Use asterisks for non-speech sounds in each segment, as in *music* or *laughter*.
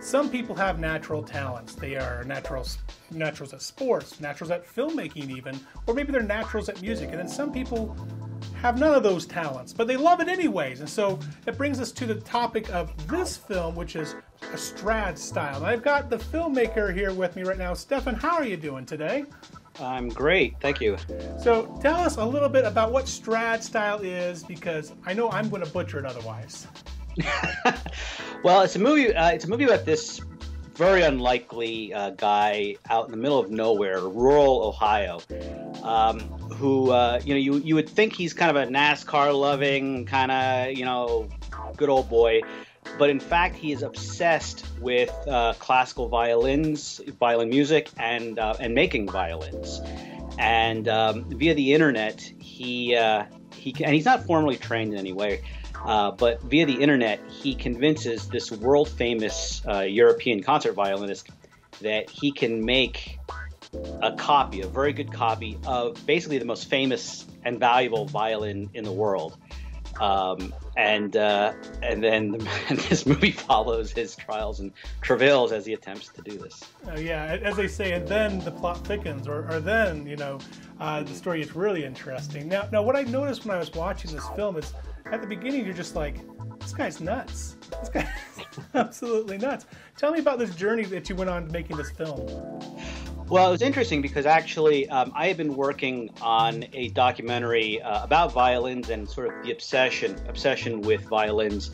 some people have natural talents. They are naturals, naturals at sports, naturals at filmmaking, even, or maybe they're naturals at music. And then some people have none of those talents, but they love it anyways. And so it brings us to the topic of this film, which is a Strad style. And I've got the filmmaker here with me right now. Stefan, how are you doing today? I'm great, thank you. So tell us a little bit about what Strad style is, because I know I'm going to butcher it otherwise. *laughs* well, it's a movie. Uh, it's a movie about this very unlikely uh, guy out in the middle of nowhere, rural Ohio, um, who uh, you know you you would think he's kind of a NASCAR loving kind of you know good old boy, but in fact he is obsessed with uh, classical violins, violin music, and uh, and making violins. And um, via the internet, he uh, he and he's not formally trained in any way. Uh, but via the internet, he convinces this world famous uh, European concert violinist that he can make a copy, a very good copy of basically the most famous and valuable violin in the world. Um, and uh, and then the, *laughs* this movie follows his trials and travails as he attempts to do this. Uh, yeah, as they say, and then the plot thickens, or, or then you know uh, the story is really interesting. Now, now what I noticed when I was watching this film is at the beginning you're just like, this guy's nuts. This guy's *laughs* absolutely nuts. Tell me about this journey that you went on making this film. Well, it was interesting because actually um, I had been working on a documentary uh, about violins and sort of the obsession obsession with violins,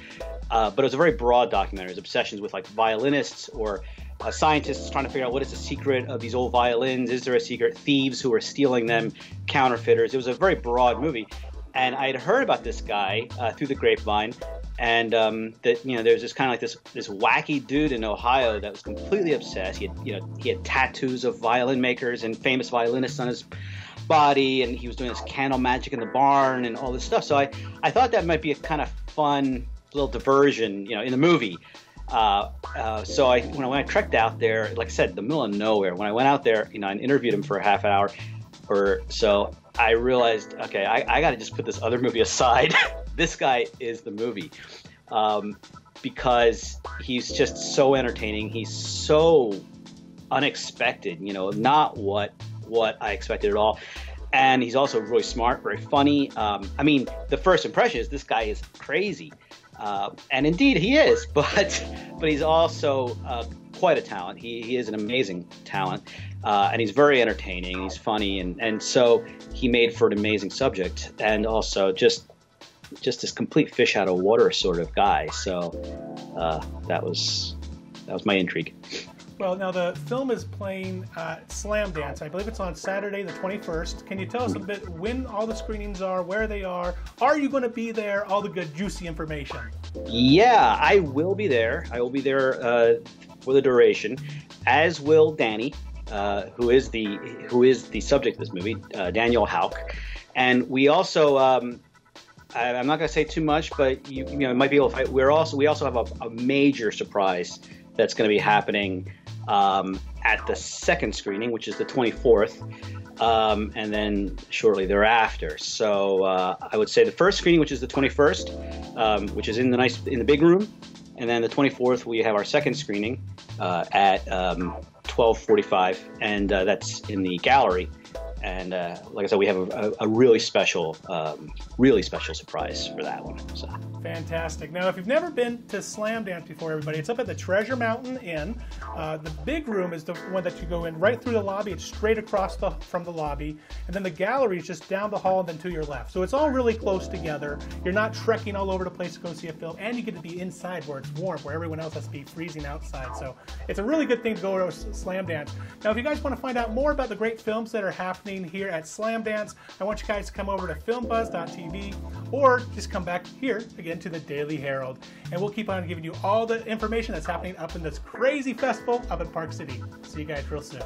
uh, but it was a very broad documentary. It was obsessions with like violinists or uh, scientists trying to figure out what is the secret of these old violins. Is there a secret? Thieves who are stealing them, counterfeiters. It was a very broad movie, and I had heard about this guy uh, through the grapevine, and um, that you know there's this kind of like this this wacky dude in Ohio that was completely obsessed. He had you know he had tattoos of violin makers and famous violinists on his body, and he was doing this candle magic in the barn and all this stuff. So I I thought that might be a kind of fun little diversion, you know, in the movie. Uh, uh, so I when I, when I trekked out there, like I said, the middle of nowhere. When I went out there, you know, and interviewed him for a half hour or so, I realized, okay, I, I got to just put this other movie aside. *laughs* this guy is the movie. Um, because he's just so entertaining. He's so unexpected, you know, not what what I expected at all. And he's also really smart, very funny. Um, I mean, the first impression is this guy is crazy, uh, and indeed he is. *laughs* But but he's also uh, quite a talent. He, he is an amazing talent, uh, and he's very entertaining. He's funny, and, and so he made for an amazing subject, and also just just this complete fish out of water sort of guy. So uh, that was that was my intrigue. Well, now the film is playing uh, Slamdance. I believe it's on Saturday, the 21st. Can you tell us a bit when all the screenings are, where they are? Are you going to be there? All the good, juicy information. Yeah, I will be there. I will be there uh, for the duration, as will Danny, uh, who is the who is the subject of this movie, uh, Daniel Houck, and we also. Um, I, am not going to say too much, but you, you know, might be able to. We're also we also have a, a major surprise that's going to be happening um, at the second screening, which is the 24th, um, and then shortly thereafter. So uh, I would say the first screening, which is the 21st, um, which is in the nice in the big room, and then the 24th we have our second screening uh, at 12:45, um, and uh, that's in the gallery and uh, like I said, we have a, a really special, um, really special surprise for that one. So fantastic! Now, if you've never been to Slamdance before, everybody, it's up at the Treasure Mountain Inn. Uh, the big room is the one that you go in right through the lobby. It's straight across the, from the lobby, and then the gallery is just down the hall and then to your left. So it's all really close together. You're not trekking all over the place to go see a film, and you get to be inside where it's warm, where everyone else has to be freezing outside. So it's a really good thing to go to Slamdance. Now, if you guys want to find out more about the great films that are happening here at Slamdance. I want you guys to come over to filmbuzz.tv or just come back here again to the Daily Herald. And we'll keep on giving you all the information that's happening up in this crazy festival up in Park City. See you guys real soon.